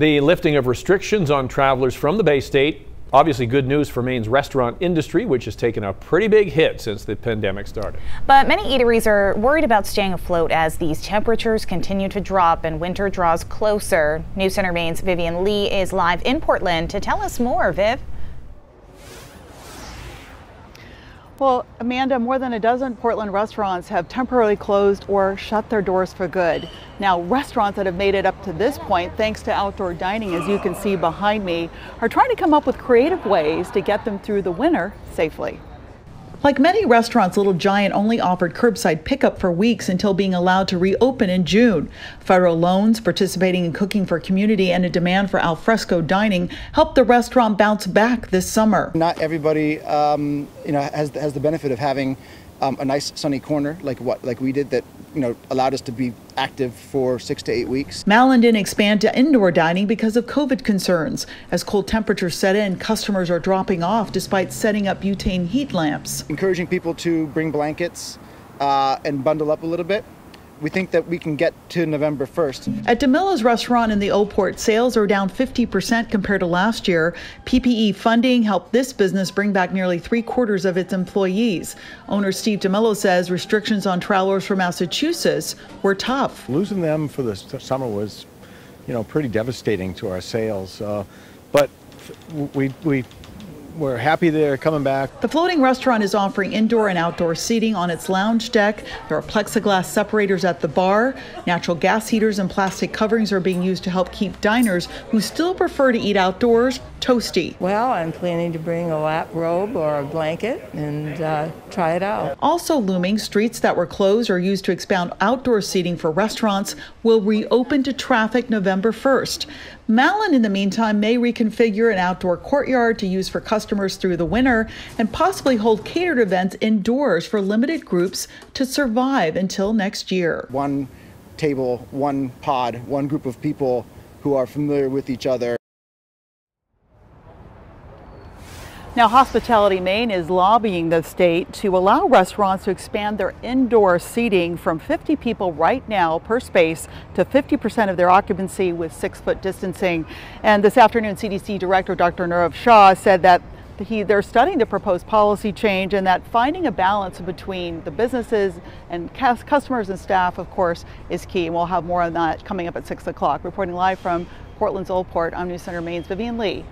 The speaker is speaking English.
The lifting of restrictions on travelers from the Bay State Obviously good news for Maine's restaurant industry, which has taken a pretty big hit since the pandemic started. But many eateries are worried about staying afloat as these temperatures continue to drop and winter draws closer. News Center Maine's Vivian Lee is live in Portland to tell us more, Viv. Well, Amanda, more than a dozen Portland restaurants have temporarily closed or shut their doors for good. Now, restaurants that have made it up to this point, thanks to outdoor dining, as you can see behind me, are trying to come up with creative ways to get them through the winter safely. Like many restaurants, Little Giant only offered curbside pickup for weeks until being allowed to reopen in June. Federal loans, participating in cooking for community, and a demand for alfresco dining helped the restaurant bounce back this summer. Not everybody, um, you know, has has the benefit of having um, a nice sunny corner like what like we did that you know allowed us to be active for six to eight weeks. Malin didn't expand to indoor dining because of COVID concerns. As cold temperatures set in, customers are dropping off despite setting up butane heat lamps. Encouraging people to bring blankets uh, and bundle up a little bit we think that we can get to November 1st. At DiMillo's restaurant in the Old Port, sales are down 50% compared to last year. PPE funding helped this business bring back nearly three quarters of its employees. Owner Steve DeMillo says restrictions on travelers from Massachusetts were tough. Losing them for the summer was, you know, pretty devastating to our sales. Uh, but we, we we're happy they're coming back. The floating restaurant is offering indoor and outdoor seating on its lounge deck. There are plexiglass separators at the bar. Natural gas heaters and plastic coverings are being used to help keep diners who still prefer to eat outdoors toasty. Well, I'm planning to bring a lap robe or a blanket and uh, try it out. Also looming, streets that were closed or used to expand outdoor seating for restaurants will reopen to traffic November 1st. Malin, in the meantime, may reconfigure an outdoor courtyard to use for customers through the winter and possibly hold catered events indoors for limited groups to survive until next year. One table, one pod, one group of people who are familiar with each other. Now, Hospitality Maine is lobbying the state to allow restaurants to expand their indoor seating from 50 people right now per space to 50% of their occupancy with six foot distancing. And this afternoon, CDC Director Dr. Nirav Shah said that he, they're studying the proposed policy change and that finding a balance between the businesses and customers and staff, of course, is key. And we'll have more on that coming up at 6 o'clock. Reporting live from Portland's Old Port, I'm News Center Maine's Vivian Lee.